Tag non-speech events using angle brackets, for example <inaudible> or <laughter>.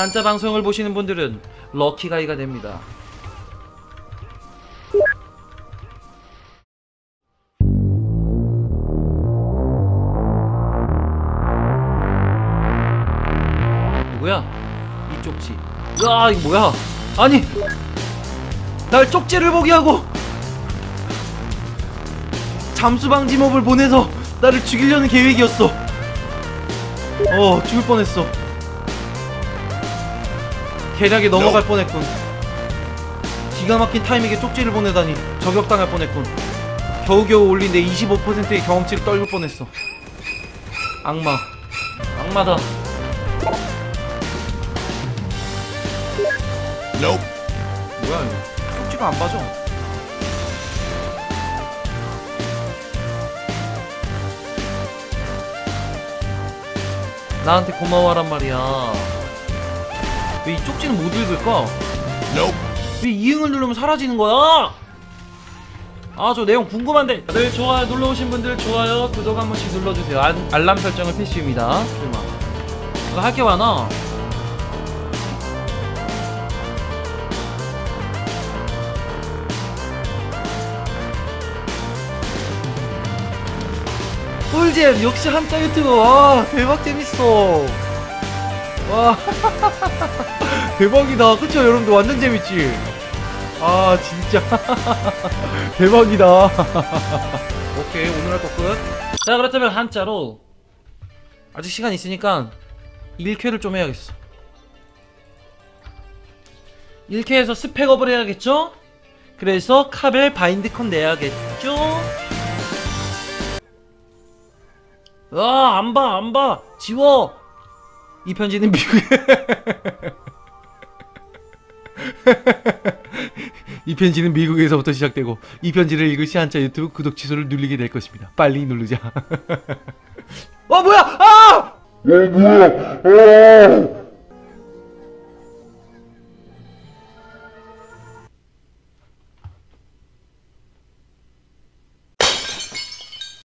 한자 방송을 보시는 분들은 럭키가이가 됩니다. 누구야? 이 쪽지. 야, 이거 뭐야? 아니, 날 쪽지를 보게 하고 잠수방지 몹을 보내서 나를 죽이려는 계획이었어. 어, 죽을 뻔했어. 계략에 넘어갈 뻔했군. 기가 막힌 타이밍에 쪽지를 보내다니 저격당할 뻔했군. 겨우겨우 올린 내 25%의 경험치를 떨굴 뻔했어. 악마. 악마다. Nope. 뭐야 이거? 쪽지가 안 빠져. 나한테 고마워란 말이야. 왜 이 쪽지는 못 읽을까? Nope. 왜 이응을 누르면 사라지는 거야? 아 저 내용 궁금한데. 다들 좋아요. 눌러오신 분들 좋아요 구독 한 번씩 눌러주세요. 알, 알람 설정은 필수입니다. 설마. 이거 할게 많아. 꿀잼 역시 한자 유튜버. 와 대박 재밌어 와 <laughs> 대박이다 그쵸 여러분들 완전 재밌지 아 진짜 <laughs> 대박이다 <laughs> 오케이 오늘 할 거 끝자 그렇다면 한자로 아직 시간 있으니까 1쾌를 좀 해야겠어 1쾌에서 스펙업을 해야겠죠? 그래서 카벨 바인드컨 내야겠죠? 아, 안 봐, 안 봐. 지워. 이 편지는 미국에. <laughs> 이 편지는 미국에서부터 시작되고 이 편지를 읽을 시 한자 유튜브 구독 취소를 누르게 될 것입니다. 빨리 누르자. <laughs> 어 뭐야? 아! 어, 뭐야? 어!